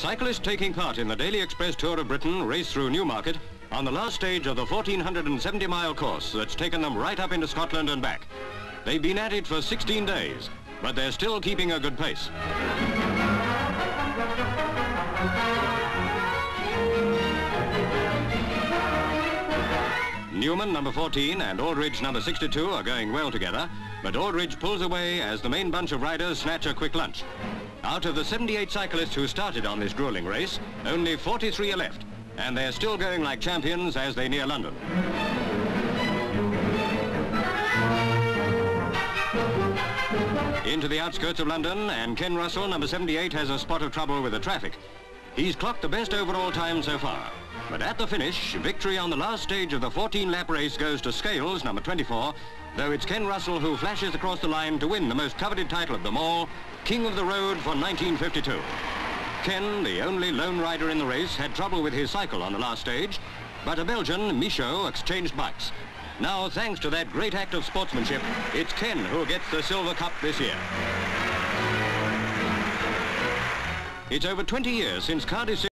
Cyclists taking part in the Daily Express Tour of Britain race through Newmarket on the last stage of the 1,470-mile course that's taken them right up into Scotland and back. They've been at it for 16 days, but they're still keeping a good pace. Newman, number 14, and Aldridge, number 62, are going well together, but Aldridge pulls away as the main bunch of riders snatch a quick lunch. Out of the 78 cyclists who started on this grueling race, only 43 are left, and they're still going like champions as they near London. Into the outskirts of London, and Ken Russell, number 78, has a spot of trouble with the traffic. He's clocked the best overall time so far. But at the finish, victory on the last stage of the 14-lap race goes to Scales, number 24, though it's Ken Russell who flashes across the line to win the most coveted title of them all, King of the Road for 1952. Ken, the only lone rider in the race, had trouble with his cycle on the last stage, but a Belgian, Michaud, exchanged bikes. Now, thanks to that great act of sportsmanship, it's Ken who gets the Silver Cup this year. It's over 20 years since Cardiff